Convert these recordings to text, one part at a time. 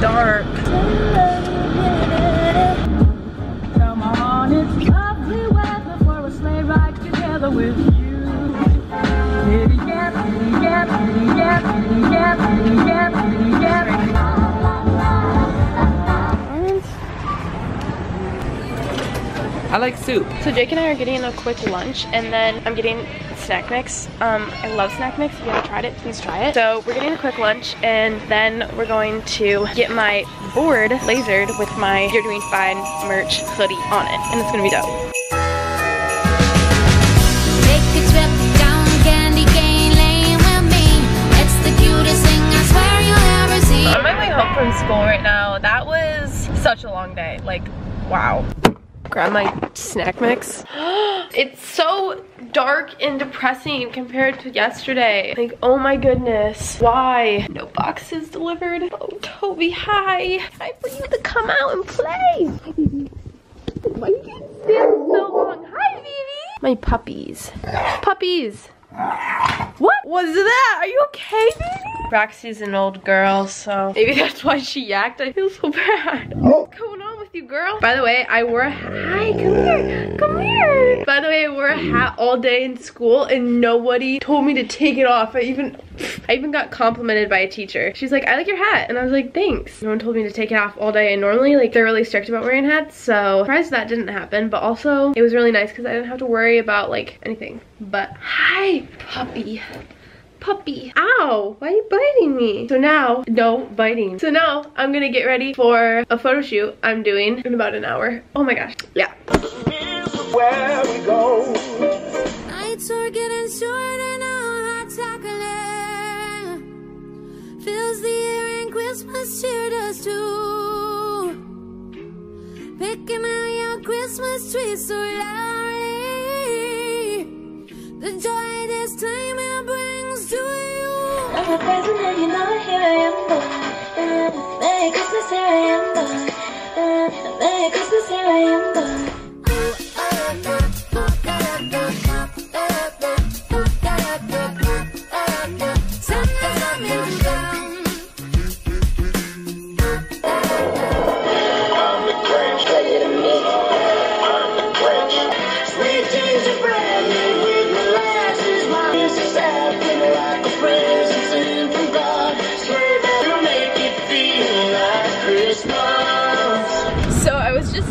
dark. Soup. So Jake and I are getting a quick lunch and then I'm getting snack mix. Um, I love snack mix. If you haven't tried it, please try it. So we're getting a quick lunch and then we're going to get my board lasered with my You're Doing Fine merch hoodie on it. And it's gonna be dope. Take a trip down Candy Cane Lane with me. It's the cutest thing I swear you'll ever see. On my way home from school right now, that was such a long day. Like, wow. Grab my snack mix. it's so dark and depressing compared to yesterday. Like, oh my goodness. Why? No boxes delivered. Oh, Toby, hi. Time for you to come out and play. Why you can't stand so long? Hi, baby. My puppies. Puppies. What was that? Are you okay, baby? Roxy's an old girl, so maybe that's why she yacked. I feel so bad. Oh. What's going on with you, girl? By the way, I wore a hi, come here, come here. By the way, I wore a hat all day in school and nobody told me to take it off. I even I even got complimented by a teacher. She's like, I like your hat. And I was like, thanks. No one told me to take it off all day. And normally, like, they're really strict about wearing hats. So, surprised that didn't happen. But also, it was really nice because I didn't have to worry about, like, anything. But, hi, puppy. Puppy. Ow, why are you biting me? So now, no biting. So now, I'm gonna get ready for a photo shoot I'm doing in about an hour. Oh my gosh, yeah. Christmas too. Picking out your Christmas tree so the joy this time I'm present and you know it, here I am. Uh, Merry Christmas, here I am, boy. Uh, Merry Christmas, here I am,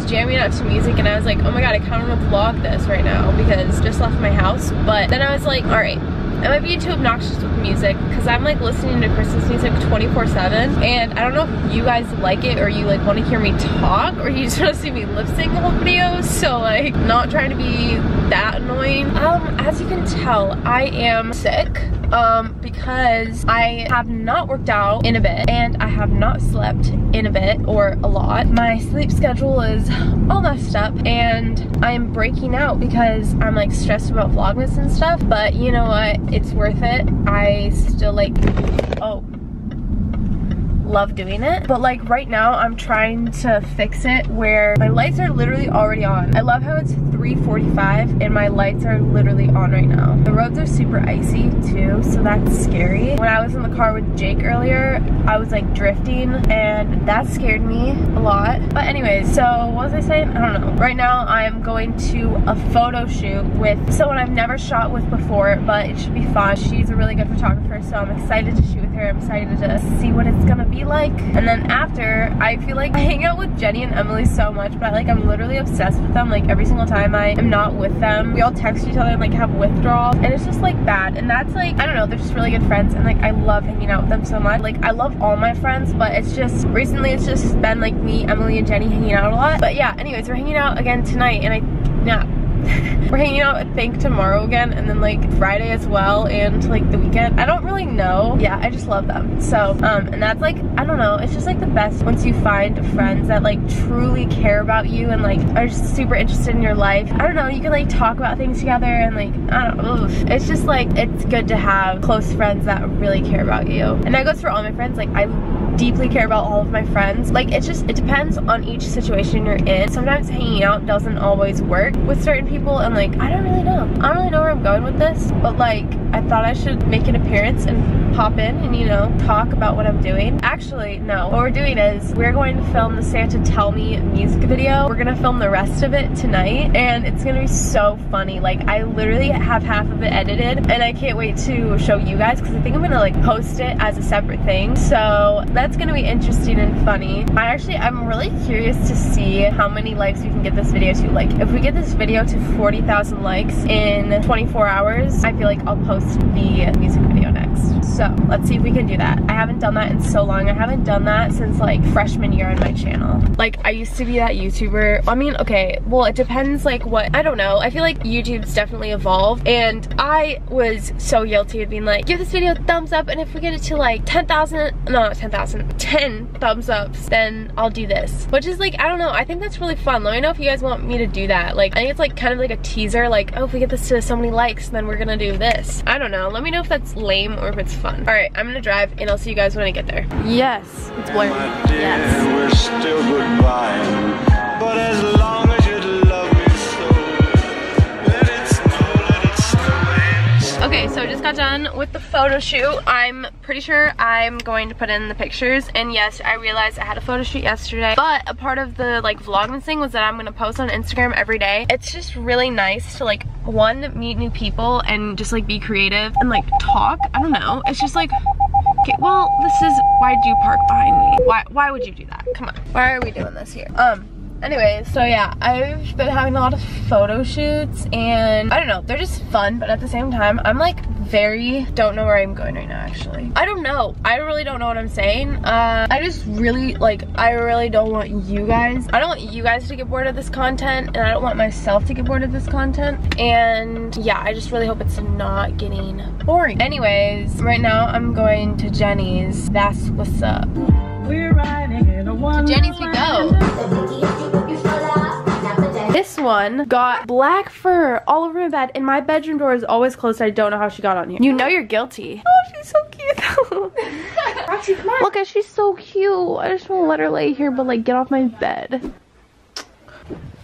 jamming out to music and I was like, oh my god, I kind of want to vlog this right now because just left my house. But then I was like, all right, I might be too obnoxious with music because I'm like listening to Christmas music 24 7 and I don't know if you guys like it or you like want to hear me talk or you just want to see me lip sync the whole video so like not trying to be that annoying. Um, as you can tell, I am sick um, because I have not worked out in a bit and I have not slept in a bit or a lot. My sleep schedule is all messed up and I'm breaking out because I'm like stressed about Vlogmas and stuff, but you know what? It's worth it. I still like, love doing it. But like right now I'm trying to fix it where my lights are literally already on. I love how it's 3.45 and my lights are literally on right now. The roads are super icy too, so that's scary. When I was in the car with Jake earlier, I was like drifting and that scared me a lot. But anyways, so what was I saying? I don't know. Right now I'm going to a photo shoot with someone I've never shot with before, but it should be fun. She's a really good photographer, so I'm excited to shoot with her. I'm excited to see what it's gonna be like. And then after, I feel like I hang out with Jenny and Emily so much, but like I'm literally obsessed with them. Like every single time I am not with them, we all text each other and like have withdrawals, and it's just like bad. And that's like, I don't know, they're just really good friends, and like I love hanging out with them so much. Like I love all my friends, but it's just, recently it's just been like me, Emily, and Jenny hanging out a lot. But yeah, anyways, we're hanging out again tonight, and I, yeah, we're hanging out I think tomorrow again and then like Friday as well and like the weekend. I don't really know. Yeah, I just love them. So, um, and that's like, I don't know, it's just like the best once you find friends that like truly care about you and like are just super interested in your life. I don't know, you can like talk about things together and like, I don't know, it's just like, it's good to have close friends that really care about you. And that goes for all my friends. Like I deeply care about all of my friends. Like it's just, it depends on each situation you're in. Sometimes hanging out doesn't always work with certain people and like, I don't really know. I don't really know where I'm going with this, but like, I thought I should make an appearance and pop in and you know, talk about what I'm doing. Actually, no. What we're doing is we're going to film the Santa Tell Me music video. We're gonna film the rest of it tonight and it's gonna be so funny. Like I literally have half of it edited and I can't wait to show you guys because I think I'm gonna like post it as a separate thing. So that's gonna be interesting and funny. I actually, I'm really curious to see how many likes we can get this video to. Like if we get this video to 40,000 likes in 24 hours, I feel like I'll post the music. So let's see if we can do that. I haven't done that in so long. I haven't done that since like freshman year on my channel. Like I used to be that YouTuber. I mean, okay, well it depends like what, I don't know. I feel like YouTube's definitely evolved and I was so guilty of being like, give this video a thumbs up and if we get it to like 10,000, no not 10,000, 10 thumbs ups, then I'll do this. Which is like, I don't know, I think that's really fun. Let me know if you guys want me to do that. Like, I think it's like kind of like a teaser, like, oh, if we get this to so many likes, then we're gonna do this. I don't know, let me know if that's lame or if it's fun. All right, I'm gonna drive and I'll see you guys when I get there. Yes, it's blurry. Dear, Yes. we're still goodbye. But as long as you love me so, let it snow, let it snow. Okay, so I just got done with the photo shoot. I'm pretty sure I'm going to put in the pictures. And yes, I realized I had a photo shoot yesterday. But a part of the like vlogmas thing was that I'm gonna post on Instagram every day. It's just really nice to like, one, meet new people and just like be creative and like talk. I don't know. It's just like, okay, well, this is, why do you park behind me? Why, why would you do that? Come on. Why are we doing this here? Um, Anyway, so yeah, I've been having a lot of photo shoots and I don't know, they're just fun, but at the same time, I'm like very, don't know where I'm going right now actually. I don't know, I really don't know what I'm saying. Uh, I just really, like, I really don't want you guys, I don't want you guys to get bored of this content and I don't want myself to get bored of this content. And yeah, I just really hope it's not getting boring. Anyways, right now I'm going to Jenny's, that's what's up. We're riding in a one. Jenny's we go. This one got black fur all over my bed and my bedroom door is always closed. I don't know how she got on here. You know you're guilty. Oh, she's so cute. Though. Look at she's so cute. I just want to let her lay here but like get off my bed.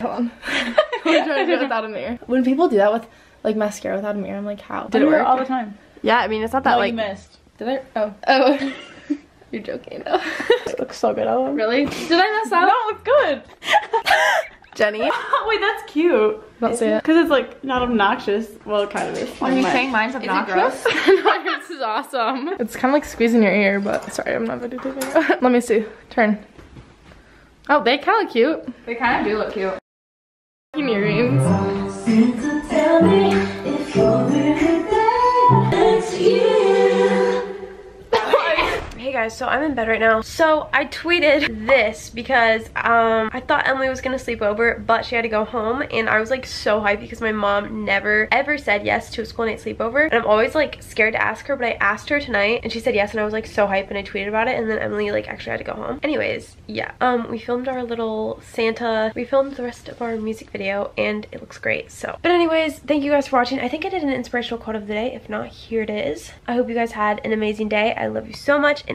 Hold on. I'm trying to do it without a mirror. When people do that with like mascara without a mirror, I'm like, how? Did it work? all the time? Yeah, I mean it's not that No, like you missed. Did I? Oh, Oh. you're joking. though. It looks so good. Oh, really? Did I mess up? No, it's good. Jenny. Wait, that's cute. Don't say it. Because it's like not obnoxious. Well, it kind of is. Are you Like, saying mine's obnoxious? no, this is awesome. It's kind of like squeezing your ear, but sorry, I'm not videotaping it. Let me see. Turn. Oh, they kind of cute. They kind of do look cute. Earrings. Hey guys, so I'm in bed right now. So I tweeted this because um, I thought Emily was gonna sleep over, but she had to go home and I was like so hyped because my mom never ever said yes to a school night sleepover. And I'm always like scared to ask her, but I asked her tonight and she said yes and I was like so hyped and I tweeted about it and then Emily like actually had to go home. Anyways, yeah. Um, we filmed our little Santa, we filmed the rest of our music video and it looks great, so. But anyways, thank you guys for watching. I think I did an inspirational quote of the day. If not, here it is. I hope you guys had an amazing day. I love you so much and